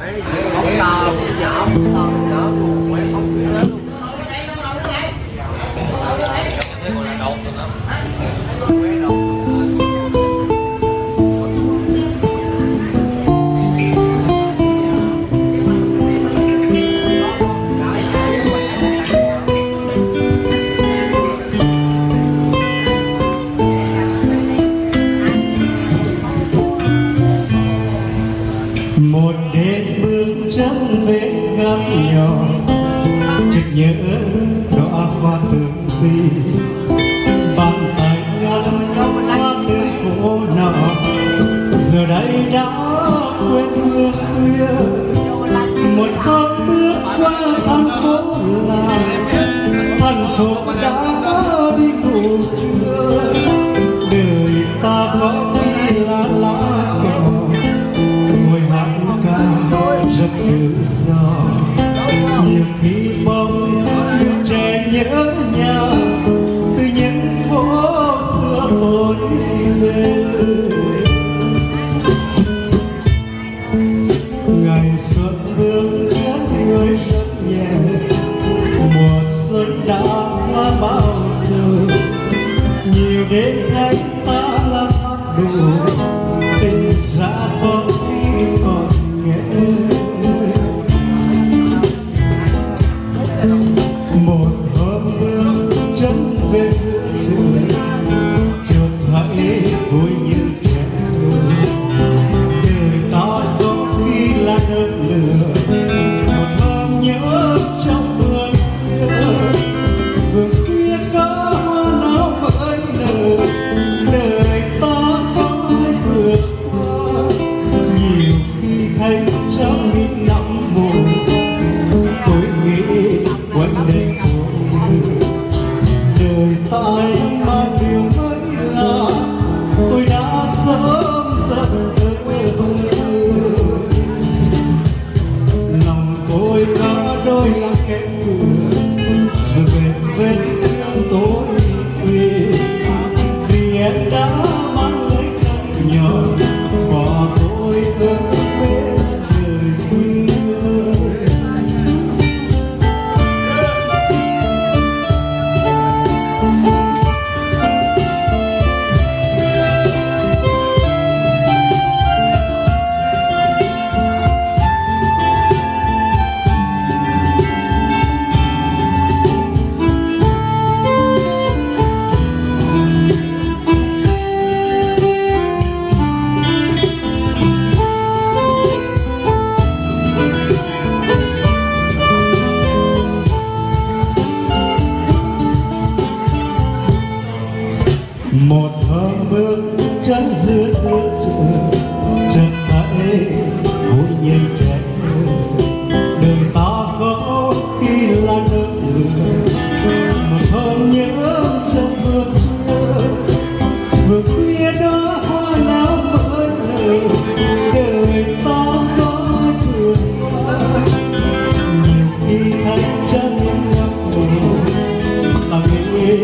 không to không nhỏ không to không nhỏ không lớn luôn sắc vết găm nhỏ. Chợt nhớ đóa hoa tương vi bàn tay ngăn ngắm hoa từ phố nọ giờ đây đã quên mưa khuya. Một cơn mưa qua thành phố là thành phố đã đi ngủ chưa đời ta có khi là lạ. Nhớ nhà từ những phố xưa tôi về. Ngày xuân bước chân người rất nhẹ, mùa xuân đã qua bao giờ. Nhiều đêm thấy ta là phát đùa một hôm bước chân giữa giữa trời chợt thấy vui như trẻ. Đời ta có khi là nỗi lửa một hôm nhớ chân vừa khuya vừa khuya đó hoa nào mới nở. Đời ta có vừa nhiều khi thấy chân ngập ngừng. Ta nghĩ